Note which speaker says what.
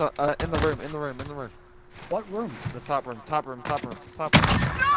Speaker 1: Uh, in the room, in the room, in the room.
Speaker 2: What room?
Speaker 1: The top room, top room, top room, top room. No!